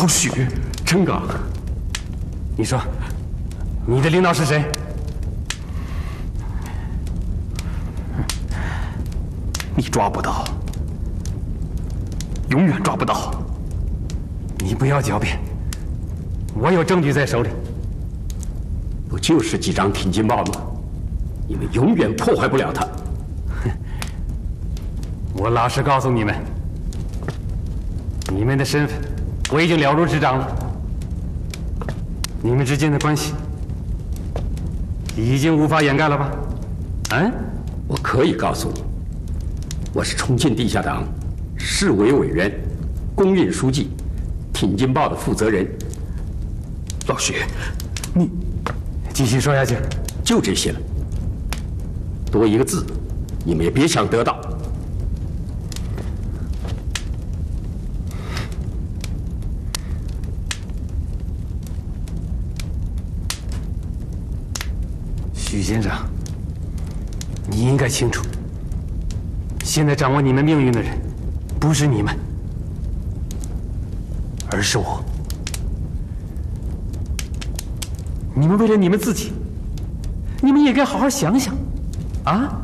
老许，陈刚，你说，你的领导是谁？你抓不到，永远抓不到。你不要狡辩，我有证据在手里。不就是几张挺进报吗？你们永远破坏不了它。我老实告诉你们，你们的身份我已经了如指掌了，你们之间的关系已经无法掩盖了吧？嗯，我可以告诉你，我是重庆地下党市委委员、工运书记，挺进报的负责人。老徐，你继续说下去，就这些了。多一个字，你们也别想得到。许先生，你应该清楚，现在掌握你们命运的人，不是你们，而是我。你们为了你们自己，你们也该好好想想，啊！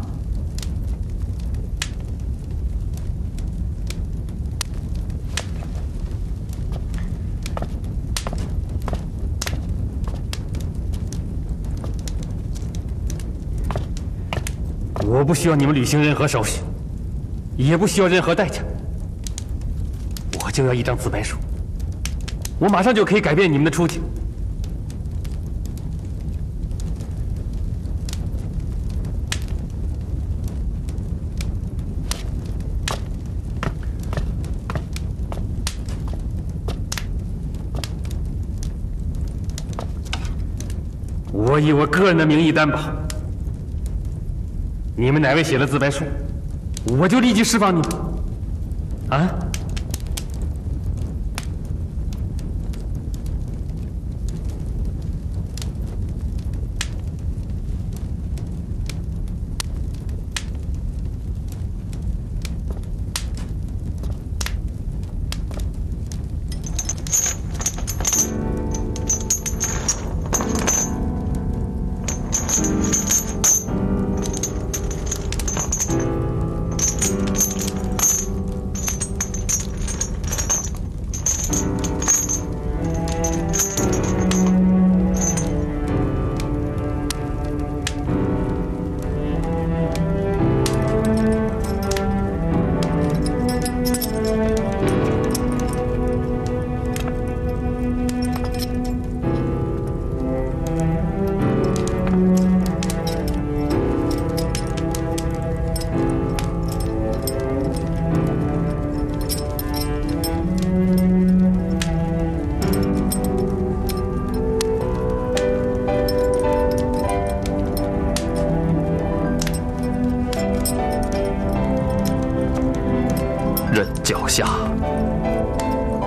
我不需要你们履行任何手续，也不需要任何代价，我就要一张自白书，我马上就可以改变你们的处境。我以我个人的名义担保。你们哪位写了自白书，我就立即释放你们。啊！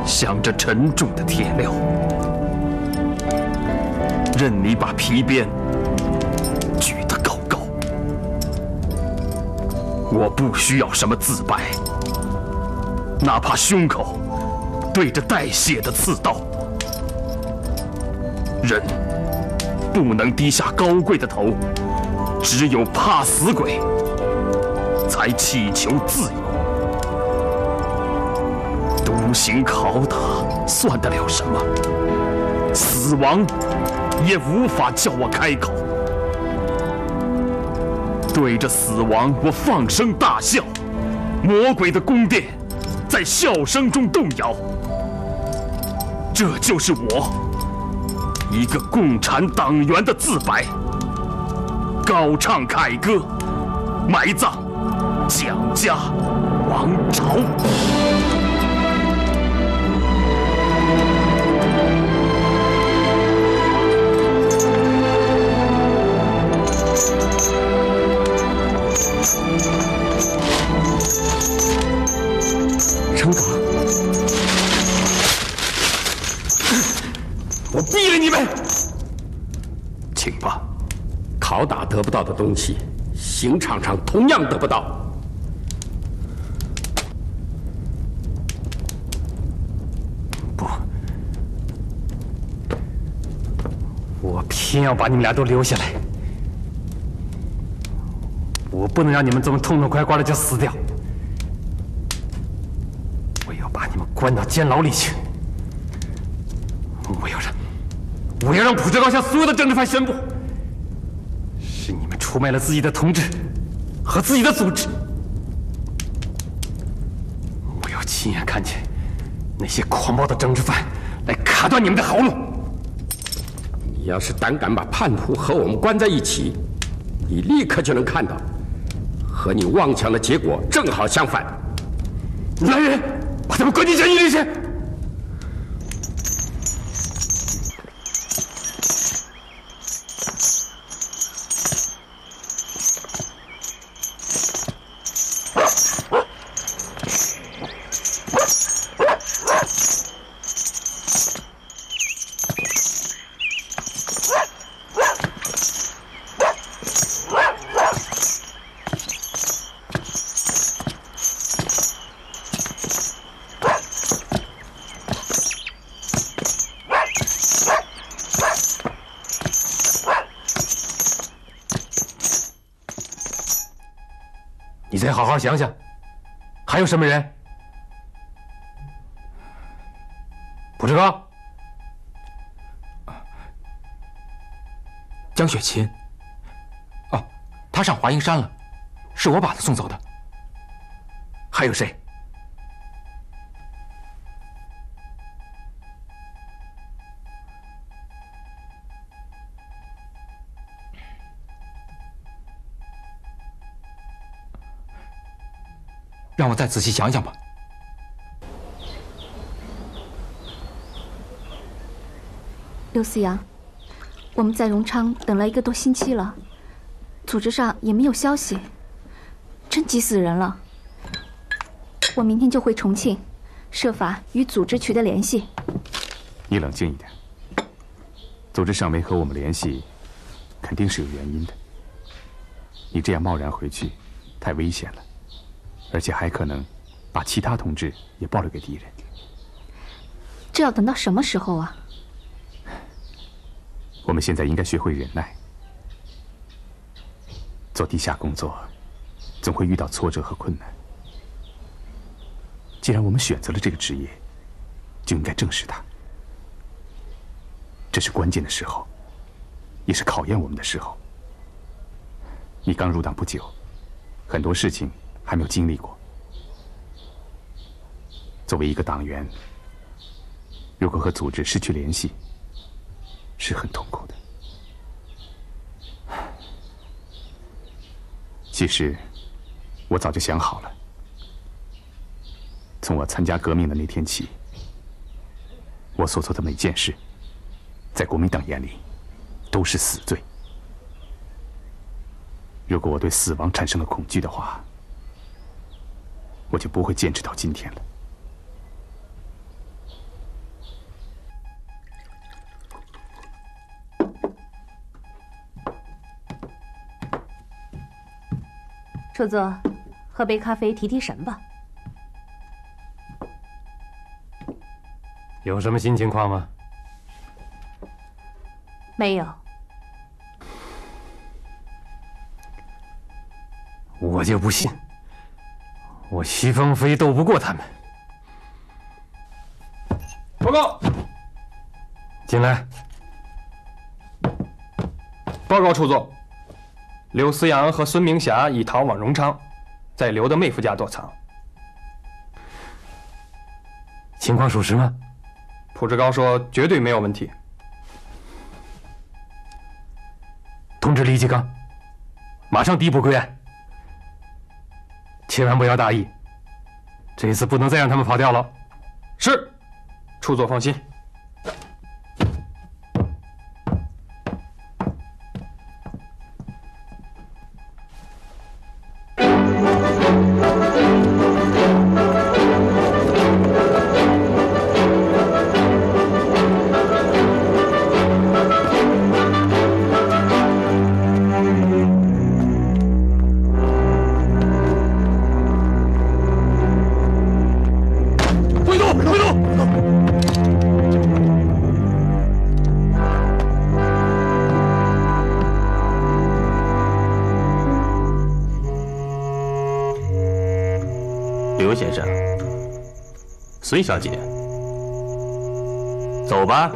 镶着沉重的铁镣，任你把皮鞭举得高高。我不需要什么自白，哪怕胸口对着带血的刺刀。人不能低下高贵的头，只有怕死鬼才祈求自由。独行拷打算得了什么？死亡也无法叫我开口。对着死亡，我放声大笑。魔鬼的宫殿在笑声中动摇。这就是我，一个共产党员的自白。高唱凯歌，埋葬蒋家王朝。得不到的东西，刑场上同样得不到。不，我偏要把你们俩都留下来。我不能让你们这么痛痛快快的就死掉，我要把你们关到监牢里去，我要让，我要让普志高向所有的政治犯宣布。出卖了自己的同志和自己的组织。我要亲眼看见那些狂暴的政治犯来卡断你们的喉咙。你要是胆敢把叛徒和我们关在一起，你立刻就能看到，和你妄想的结果正好相反。来人，把他们关进监狱里去！你再好好想想，还有什么人？卜志刚，江雪琴。哦，她上华阴山了，是我把他送走的。还有谁？让我再仔细想想吧。刘思阳，我们在荣昌等了一个多星期了，组织上也没有消息，真急死人了。我明天就回重庆，设法与组织取得联系。你冷静一点，组织上没和我们联系，肯定是有原因的。你这样贸然回去，太危险了。而且还可能把其他同志也暴露给敌人。这要等到什么时候啊？我们现在应该学会忍耐。做地下工作，总会遇到挫折和困难。既然我们选择了这个职业，就应该正视它。这是关键的时候，也是考验我们的时候。你刚入党不久，很多事情。还没有经历过。作为一个党员，如果和组织失去联系，是很痛苦的。其实，我早就想好了。从我参加革命的那天起，我所做的每件事，在国民党眼里，都是死罪。如果我对死亡产生了恐惧的话，我就不会坚持到今天了。处座，喝杯咖啡提提神吧。有什么新情况吗？没有。我就不信。我徐凤飞斗不过他们。报告，进来。报告处座，刘思阳和孙明霞已逃往荣昌，在刘的妹夫家躲藏。情况属实吗？蒲志高说绝对没有问题。通知李继刚，马上逮捕归案。千万不要大意，这一次不能再让他们跑掉了。是，处座放心。孙小姐，走吧。